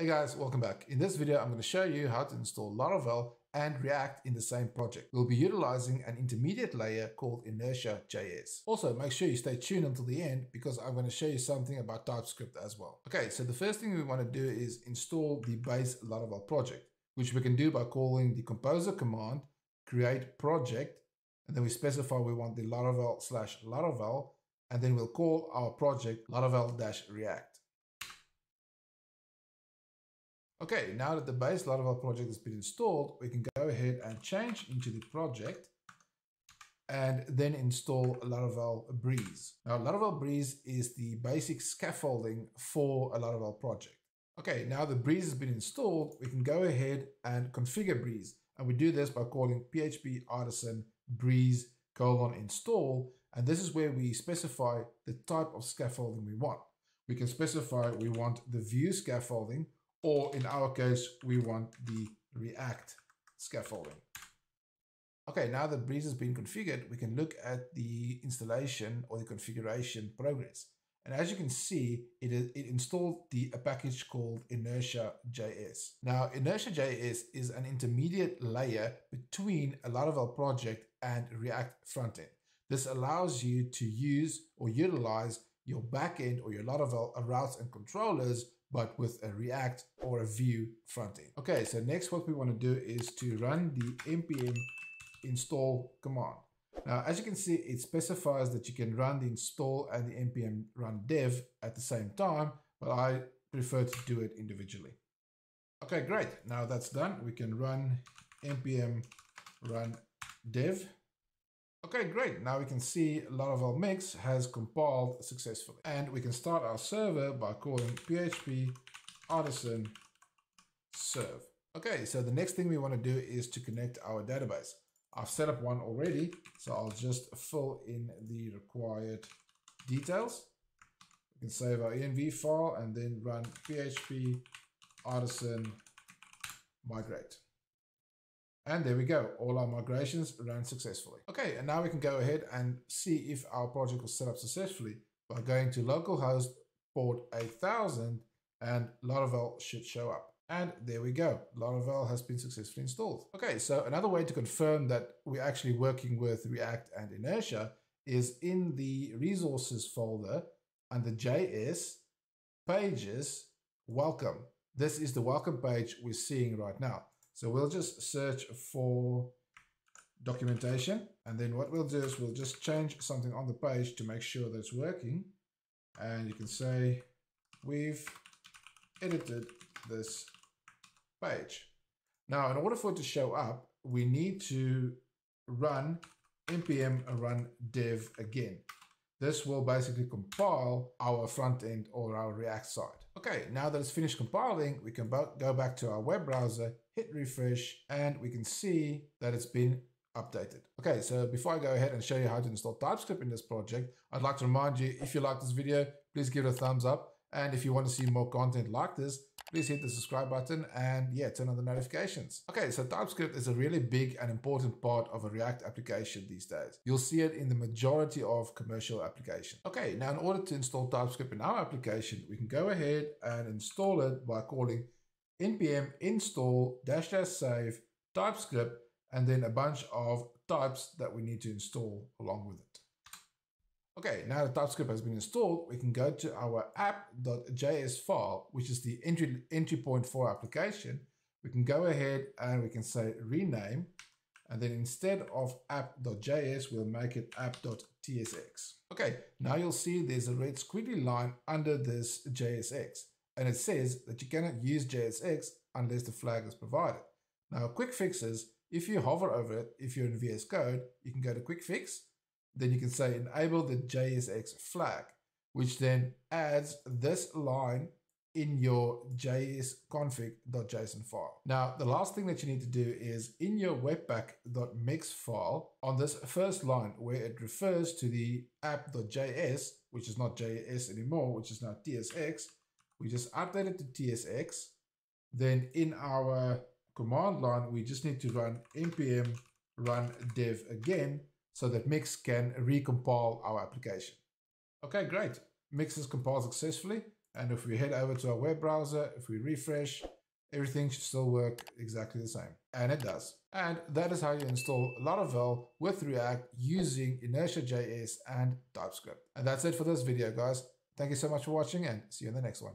Hey guys, welcome back. In this video, I'm going to show you how to install Laravel and React in the same project. We'll be utilizing an intermediate layer called Inertia.js. Also, make sure you stay tuned until the end because I'm going to show you something about TypeScript as well. Okay, so the first thing we want to do is install the base Laravel project, which we can do by calling the composer command, create project, and then we specify we want the Laravel slash Laravel, and then we'll call our project Laravel-React. Okay, now that the base Laravel project has been installed, we can go ahead and change into the project and then install Laravel Breeze. Now, Laravel Breeze is the basic scaffolding for a Laravel project. Okay, now the Breeze has been installed, we can go ahead and configure Breeze. And we do this by calling PHP artisan breeze colon install. And this is where we specify the type of scaffolding we want. We can specify we want the Vue scaffolding or in our case, we want the React scaffolding. Okay, now that Breeze has been configured, we can look at the installation or the configuration progress. And as you can see, it, it installed the, a package called Inertia.js. Now, Inertia.js is an intermediate layer between a Laravel project and React frontend. This allows you to use or utilize your backend or your Laravel routes and controllers but with a React or a Vue frontend. Okay, so next what we want to do is to run the npm install command. Now, as you can see, it specifies that you can run the install and the npm run dev at the same time, but I prefer to do it individually. Okay, great. Now that's done. We can run npm run dev Okay, great. Now we can see Laravel Mix has compiled successfully. And we can start our server by calling php artisan serve. Okay, so the next thing we want to do is to connect our database. I've set up one already, so I'll just fill in the required details. We can save our env file and then run php artisan migrate. And there we go, all our migrations ran successfully. Okay, and now we can go ahead and see if our project was set up successfully by going to localhost port 8000 and Laravel should show up. And there we go, Laravel has been successfully installed. Okay, so another way to confirm that we're actually working with React and Inertia is in the resources folder under JS, pages, welcome. This is the welcome page we're seeing right now. So we'll just search for documentation. And then what we'll do is we'll just change something on the page to make sure that it's working. And you can say, we've edited this page. Now, in order for it to show up, we need to run npm run dev again. This will basically compile our front end or our React side. Okay, now that it's finished compiling, we can go back to our web browser, hit refresh, and we can see that it's been updated. Okay, so before I go ahead and show you how to install TypeScript in this project, I'd like to remind you, if you like this video, please give it a thumbs up. And if you want to see more content like this, please hit the subscribe button and yeah, turn on the notifications. Okay, so TypeScript is a really big and important part of a React application these days. You'll see it in the majority of commercial applications. Okay, now in order to install TypeScript in our application, we can go ahead and install it by calling npm install dash dash save TypeScript and then a bunch of types that we need to install along with it. Okay, now the TypeScript has been installed, we can go to our app.js file, which is the entry, entry point for our application. We can go ahead and we can say rename, and then instead of app.js, we'll make it app.tsx. Okay, now you'll see there's a red squiggly line under this JSX, and it says that you cannot use JSX unless the flag is provided. Now, quick fixes, if you hover over it, if you're in VS Code, you can go to quick fix, then you can say enable the JSX flag, which then adds this line in your jsconfig.json file. Now, the last thing that you need to do is in your webpack.mix file, on this first line where it refers to the app.js, which is not JS anymore, which is now TSX, we just update it to TSX. Then in our command line, we just need to run npm run dev again so that Mix can recompile our application. Okay, great. Mix has compiled successfully And if we head over to our web browser, if we refresh, everything should still work exactly the same. And it does. And that is how you install Laravel with React using Inertia.js and TypeScript. And that's it for this video, guys. Thank you so much for watching and see you in the next one.